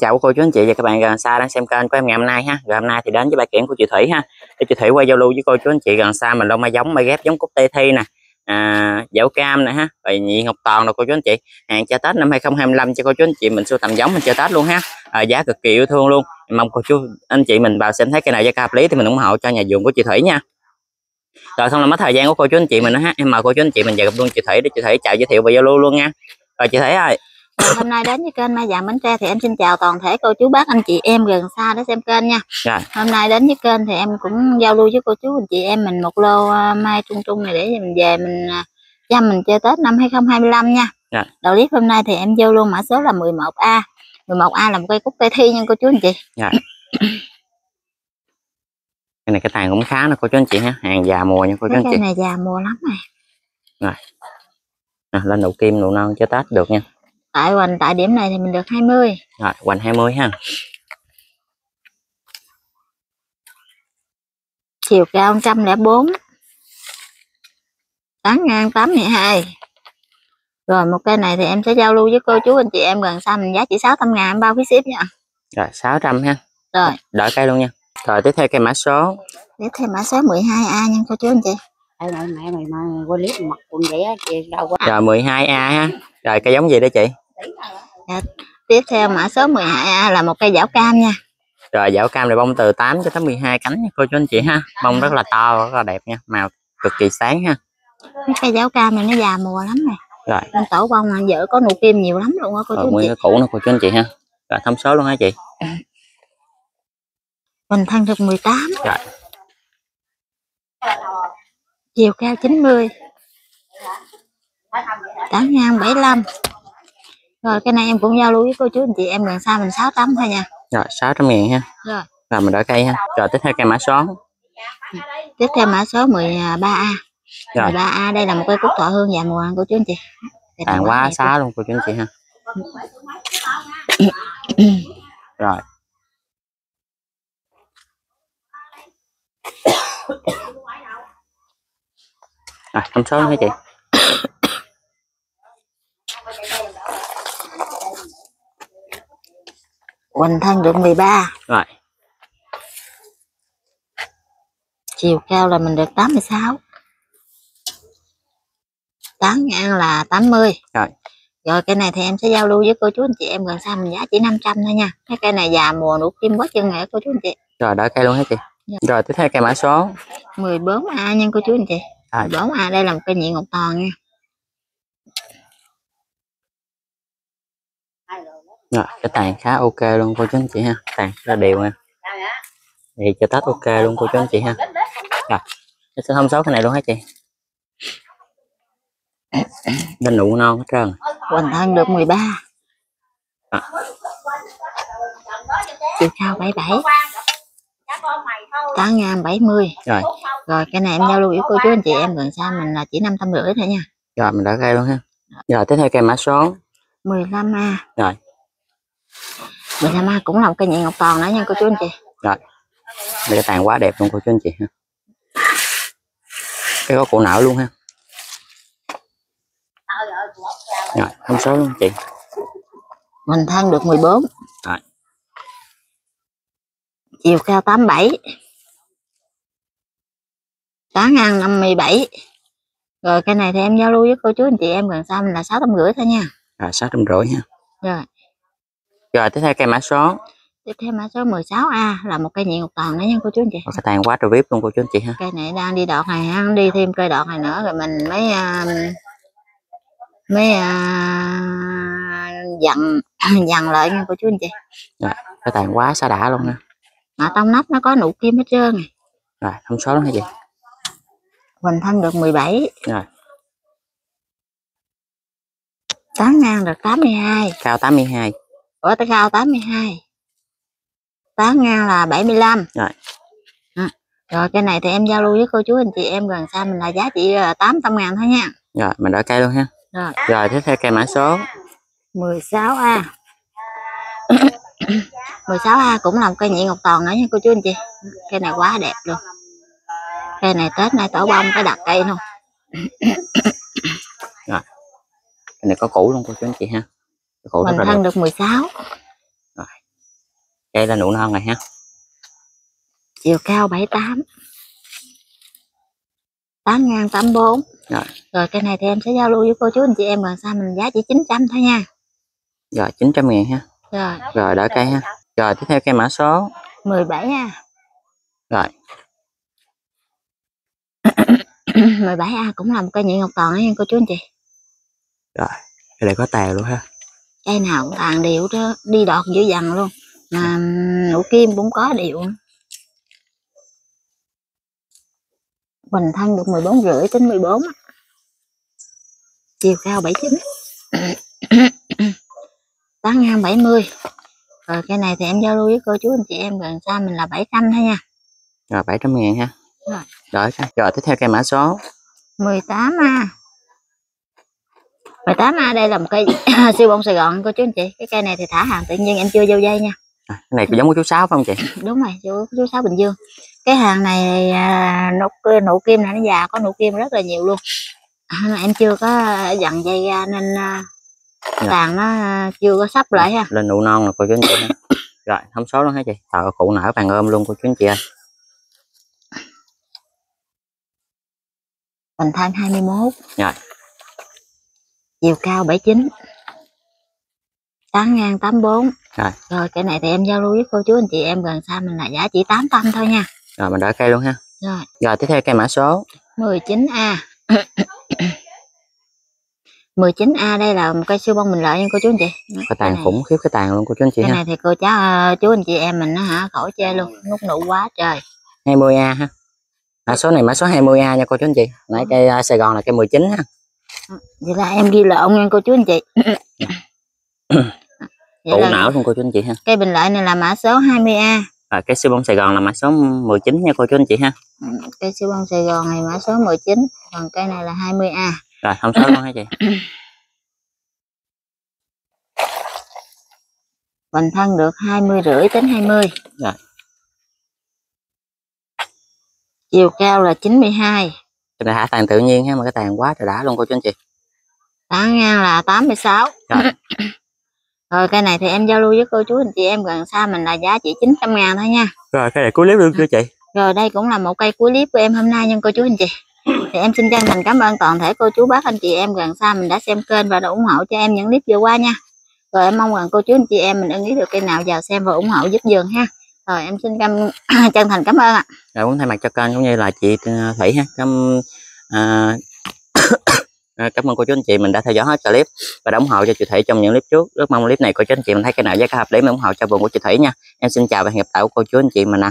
chào cô chú anh chị và các bạn gần xa đang xem kênh của em ngày hôm nay ha. Ngày hôm nay thì đến với bài kiển của chị Thủy ha. Để chị Thủy qua giao lưu với cô chú anh chị gần xa mình lông mai giống mai ghép giống cúc tê thi nè à, dẻo cam nè ha và nhị ngọc toàn rồi cô chú anh chị. Hàng cho tết năm 2025 cho cô chú anh chị mình sưu tầm giống mình cho tết luôn ha. À, giá cực kỳ yêu thương luôn. Mong cô chú anh chị mình vào xem thấy cái nào giá cả hợp lý thì mình ủng hộ cho nhà vườn của chị Thủy nha. Rồi xong là mất thời gian của cô chú anh chị mình nữa ha. Em mời cô chú anh chị mình vào gặp luôn chị Thủy để chị Thủy chào giới thiệu và giao lưu luôn nha. Rồi chị Thủy ơi Rồi, hôm nay đến với kênh Mai Vàng Bến Tre thì em xin chào toàn thể cô chú bác anh chị em gần xa để xem kênh nha. Rồi. Hôm nay đến với kênh thì em cũng giao lưu với cô chú anh chị em mình một lô à, mai trung trung này để mình về mình à, chăm mình chơi Tết năm 2025 nha. Rồi. Đầu clip hôm nay thì em giao luôn mã số là 11A. 11A là một cây cúc cây thi nha cô chú anh chị. cái này cái tàn cũng khá nè cô chú anh chị ha hàng già mùa nha cô chú anh chị này già mùa lắm này. à, lên nụ kim nụ non cho tết được nha Tại hoành tại điểm này thì mình được 20. rồi hoành 20 ha Chiều cao 104. Tán ngang 82. Rồi một cây này thì em sẽ giao lưu với cô chú anh chị em gần xa mình giá chỉ 600 ngàn em bao phí ship nha. rồi 600 ha Rồi, đợi cây luôn nha rồi tiếp theo cây mã số tiếp theo mã số 12A nha cô chú anh chị. Mẹ mày mà qua clip mặc quần vậy á chị đâu quá rồi 12A ha rồi cây giống gì đó chị Tiếp theo mã số 12A là một cây giảo cam nha. rồi dảo cam này bông từ 8 cho tới 12 cánh nha cô chú anh chị ha bông rất là to rất là đẹp nha màu cực kỳ sáng ha Cái cây giảo cam này nó già mùa lắm này. rồi Bên tổ bông mà vợ có nụ kim nhiều lắm luôn á cô chú rồi nguyên chị. cái cũ nữa cô chú anh chị ha rồi thông số luôn hả chị Mình thân được 18. Rồi. Chiều cao 90. Tán ngang 75. Rồi cái này em cũng giao lưu với cô chú anh chị em gần xa mình 600 thôi nha. rồi 600 ngàn ha Rồi. rồi mình đợi cây ha rồi tiếp theo cây mã số Tiếp theo mã số 13A. Rồi. 13A đây là một cây cúc thọ hương già mùa cô chú anh chị. Tàn quá xá luôn cô chú anh chị ha rồi rồi thông số hả chị Hoành thân được 13. rồi Chiều cao là mình được 86. Tán ngang là 80. Rồi. Rồi cây này thì em sẽ giao lưu với cô chú anh chị em gần xa mình giá chỉ 500 thôi nha. Cái cây này già mùa nụ kim quá chân nghệ cô chú anh chị. rồi đợi cây luôn hả chị Dạ. rồi tiếp theo cây mã số 14A nha cô chú anh chị. Rồi. 14A đây là một cây nhị ngọc toàn nha. Rồi cái tàn khá ok luôn cô chú anh chị ha tàn rất là đều nha thì cho tết ok luôn cô chú anh chị ha rồi Em sẽ thông số cái này luôn hả chị lên nụ non hết trơn Hoành thân được 13. À. Chiều cao 77. Tán ngang 70. rồi Rồi cái này em giao lưu với cô chú anh chị em gần xa mình là chỉ 550 thôi nha. rồi mình đợi cây luôn ha rồi tiếp theo cây mã số 15A. Rồi. 15A cũng là một cây nhị ngọc toàn nữa nha cô chú anh chị. đây cái tàn quá đẹp luôn cô chú anh chị ha cái có cổ não luôn ha rồi thông số luôn chị Mình thân được 14. Rồi. Chiều cao 87. Tán ngang 57. Rồi cái này thì em giao lưu với cô chú anh chị em gần xa mình là 650 thôi nha. rồi sáu trăm rưỡi ha Rồi, rồi tiếp theo cây mã số tiếp theo mã số 16A là một cây nhị ngọc toàn nữa nha cô chú anh chị. có cái tàn quá trời vip luôn cô chú anh chị ha Cây này đang đi đọt này ha, đi thêm cây đọt này nữa rồi mình mới à, mới à, dặn dặn lại nha cô chú anh chị. cái tàn quá xa đã luôn ha Mà trong nắp nó có nụ kim hết trơn này. rồi thông số luôn hả chị Hoành thân được 17. Rồi. Tán ngang được 82. cao 82 Ủa tới cao 82. Tán ngang là 75. Rồi. Ừ. Rồi cái này thì em giao lưu với cô chú anh chị em gần xa mình là giá là 800 ngàn thôi nha. rồi mình đợi cây luôn ha Rồi rồi tiếp theo cây mã số 16A. 16A cũng là một cây nhị ngọc toàn nữa nha cô chú anh chị. Cây này quá đẹp luôn. Cây này Tết nay tổ bông phải đặt cây luôn. cái này có cũ luôn cô chú anh chị ha rất Mình thân được. 16. Rồi. cây là nụ non này ha. Chiều cao 78 tám. Ngang 84 Rồi. rồi cái này thì em sẽ giao lưu với cô chú anh chị em gần xa mình giá chỉ 900 thôi nha. Rồi 900 ngàn ha. Rồi. Rồi đỡ cây ha. Rồi tiếp theo cây mã số. 17 ha rồi. 17 a cũng là một cây nhị ngọc toàn đó nha cô chú anh chị. Cái này có tàn luôn ha cây nào cũng tàn đều đó đi đọt dữ dằn luôn. Mà nụ kim cũng có điệu. Bình thân được 14 rưỡi đến 14 á. chiều cao 79 tán ngang 70 rồi cái này thì em giao lưu với cô chú anh chị em gần xa mình là 700 thôi nha. Rồi 700 ngàn ha. Rồi. rồi rồi tiếp theo cây mã số. 18 a 18 a đây là một cây siêu bông Sài Gòn cô chú anh chị. Cái cây này thì thả hàng tự nhiên em chưa vô dây nha. À, cái này giống của chú sáu phải không chị? Đúng rồi chú, chú sáu bình dương. Cái hàng này à, nụ, nụ kim này nó già có nụ kim rất là nhiều luôn. À, em chưa có dặn dây ra nên à, Dạ. tàn nó à, chưa có sắp lại ha. lên nụ non là cô chú anh chị rồi thông số luôn hả chị? Thợ cụ nở bàn ôm luôn cô chú anh chị ơi. Bình thân 21 Rồi. Chiều cao 79 tán ngang 84 Rồi. rồi cái này thì em giao lưu với cô chú anh chị em gần xa mình là giá chỉ 800 thôi nha. Rồi mình đỡ cây luôn ha. Rồi. Rồi tiếp theo cây mã số. 19A 19A đây là một cây siêu bông mình lợi nha cô chú anh chị. Có Cái tàn khủng khiếp cái tàn luôn cô chú anh chị cái ha. này thì cô cháu ờ, chú anh chị em mình nó hả khỏi chê luôn nút nụ quá trời. 20A ha. Mã số này mã số 20A nha cô chú anh chị. Nãy cây à, Sài Gòn là cây 19 ha vậy là em ghi lộn nha cô chú anh chị. Là nở luôn cô chú anh chị ha. cây bình lợi này là mã số 20A và cái siêu bông Sài Gòn là mã số 19 nha cô chú anh chị ha. Ừ, cây siêu bông Sài Gòn này mã số 19 còn cây này là 20A rồi thông số luôn hả chị? Bình thân được 20 rưỡi đến 20 Rồi. chiều cao là 92 cái này thả tàn tự nhiên ha mà cái tàn quá trời đã luôn cô chú anh chị tán ngang là 86 Rồi. rồi cây này thì em giao lưu với cô chú anh chị em gần xa mình là giá chỉ 900 ngàn thôi nha rồi cái này cuối clip luôn chưa chị Rồi đây cũng là một cây cuối clip của em hôm nay nha cô chú anh chị. Thì em xin chân thành cảm ơn toàn thể cô chú bác anh chị em gần xa mình đã xem kênh và đã ủng hộ cho em những clip vừa qua nha. Rồi em mong rằng cô chú anh chị em mình ưng ý được cây nào vào xem và ủng hộ giúp dường ha. Rồi em xin cảm chân thành cảm ơn ạ. rồi muốn thay mặt cho kênh cũng như là chị ờ, Thủy ha cảm à, à, cảm ơn cô chú anh chị mình đã theo dõi hết clip. Và đã ủng hộ cho chị Thủy trong những clip trước. Rất mong clip này cô chú anh chị mình thấy cái nào giá cả hợp lý mình ủng hộ cho vườn của chị Thủy nha. Em xin chào và hẹn gặp lại cô chú anh chị mình nè